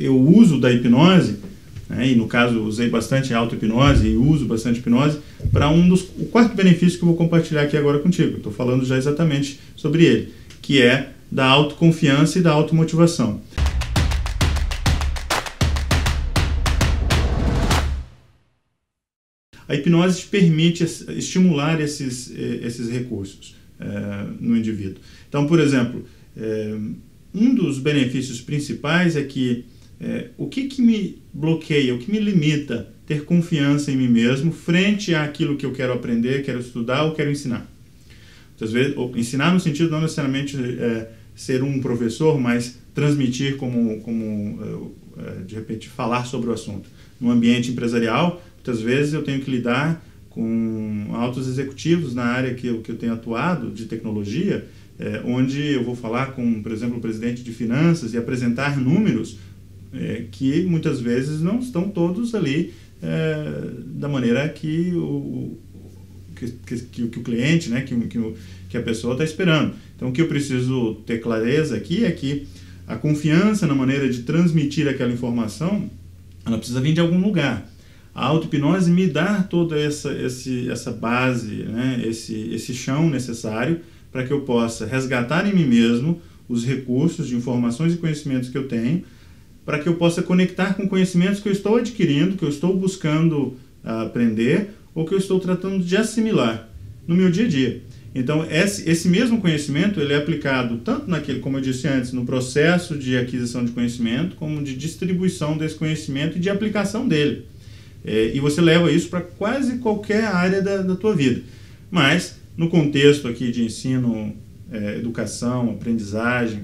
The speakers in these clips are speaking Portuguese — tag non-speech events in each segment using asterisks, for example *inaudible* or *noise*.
eu uso da hipnose, né, e no caso usei bastante auto-hipnose e uso bastante hipnose, para um dos o quarto benefício que eu vou compartilhar aqui agora contigo. Estou falando já exatamente sobre ele, que é da autoconfiança e da automotivação. A hipnose te permite estimular esses, eh, esses recursos é, no indivíduo. Então, por exemplo, é, um dos benefícios principais é que é, o que, que me bloqueia, o que me limita ter confiança em mim mesmo frente àquilo que eu quero aprender, quero estudar ou quero ensinar. Muitas vezes, ensinar no sentido não necessariamente é, ser um professor, mas transmitir como, como é, de repente, falar sobre o assunto. No ambiente empresarial, muitas vezes eu tenho que lidar com altos executivos na área que eu, que eu tenho atuado, de tecnologia, é, onde eu vou falar com, por exemplo, o presidente de finanças e apresentar números é, que muitas vezes não estão todos ali é, da maneira que o, que, que, que, o cliente, né, que, que, que a pessoa está esperando. Então, o que eu preciso ter clareza aqui é que a confiança na maneira de transmitir aquela informação, ela precisa vir de algum lugar. A auto-hipnose me dá toda essa, esse, essa base, né, esse, esse chão necessário para que eu possa resgatar em mim mesmo os recursos de informações e conhecimentos que eu tenho, para que eu possa conectar com conhecimentos que eu estou adquirindo, que eu estou buscando uh, aprender ou que eu estou tratando de assimilar no meu dia a dia. Então, esse, esse mesmo conhecimento ele é aplicado tanto naquele, como eu disse antes, no processo de aquisição de conhecimento, como de distribuição desse conhecimento e de aplicação dele. É, e você leva isso para quase qualquer área da, da tua vida. Mas, no contexto aqui de ensino, é, educação, aprendizagem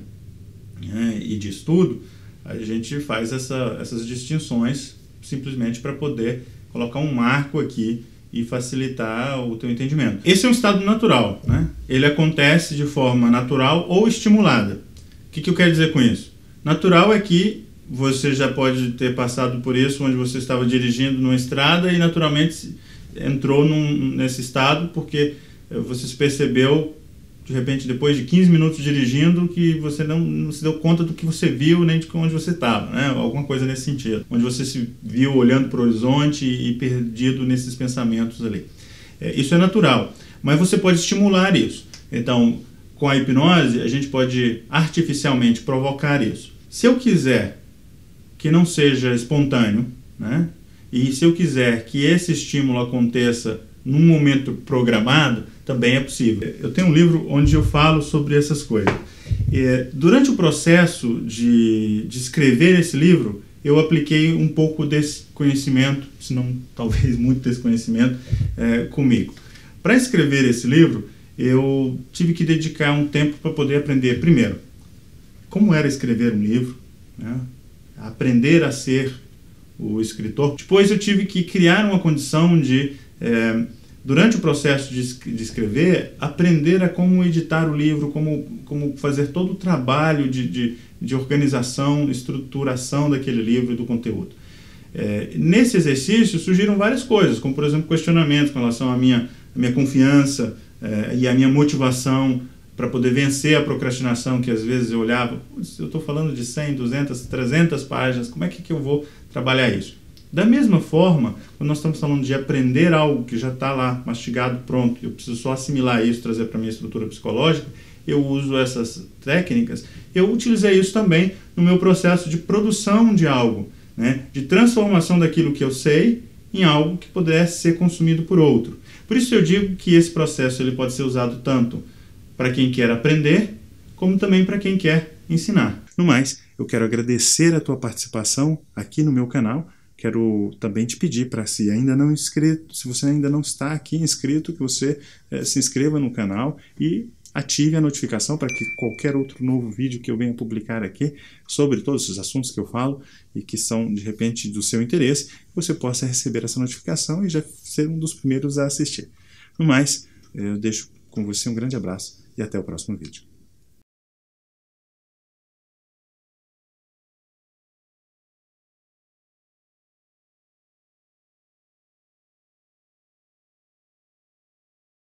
né, e de estudo, a gente faz essa, essas distinções simplesmente para poder colocar um marco aqui e facilitar o teu entendimento. Esse é um estado natural, né? Ele acontece de forma natural ou estimulada. O que, que eu quero dizer com isso? Natural é que você já pode ter passado por isso, onde você estava dirigindo numa estrada e naturalmente entrou num, nesse estado porque você se percebeu de repente depois de 15 minutos dirigindo que você não, não se deu conta do que você viu nem de onde você estava, né? Alguma coisa nesse sentido, onde você se viu olhando para o horizonte e, perdido nesses pensamentos ali. É, isso é natural, mas você pode estimular isso. Então, com a hipnose, a gente pode artificialmente provocar isso. Se eu quiser que não seja espontâneo, né? E se eu quiser que esse estímulo aconteça num momento programado, também é possível. Eu tenho um livro onde eu falo sobre essas coisas. É, durante o processo de, de escrever esse livro, eu apliquei um pouco desse conhecimento, se não *laughs* talvez muito desse conhecimento, é, comigo. Para escrever esse livro, eu tive que dedicar um tempo para poder aprender, primeiro, como era escrever um livro, né? aprender a ser o escritor. Depois eu tive que criar uma condição de é, durante o processo de, escrever, aprender a como editar o livro, como, como fazer todo o trabalho de, de, de organização, estruturação daquele livro e do conteúdo. É, nesse exercício surgiram várias coisas, como por exemplo questionamentos com relação à minha, à minha confiança é, e à minha motivação para poder vencer a procrastinação, que às vezes eu olhava, eu estou falando de 100, 200, 300 páginas, como é que, que eu vou trabalhar isso? Da mesma forma, quando nós estamos falando de aprender algo que já está lá mastigado, pronto, eu preciso só assimilar isso, trazer para minha estrutura psicológica, eu uso essas técnicas. Eu utilizei isso também no meu processo de produção de algo, né? de transformação daquilo que eu sei em algo que pudesse ser consumido por outro. Por isso eu digo que esse processo ele pode ser usado tanto para quem quer aprender, como também para quem quer ensinar. No mais, eu quero agradecer a tua participação aqui no meu canal quero também te pedir para se ainda não inscrito, se você ainda não está aqui inscrito, que você é, se inscreva no canal e ative a notificação para que qualquer outro novo vídeo que eu venha publicar aqui sobre todos esses assuntos que eu falo e que são de repente do seu interesse, você possa receber essa notificação e já ser um dos primeiros a assistir. No mais, eu deixo com você um grande abraço e até o próximo vídeo.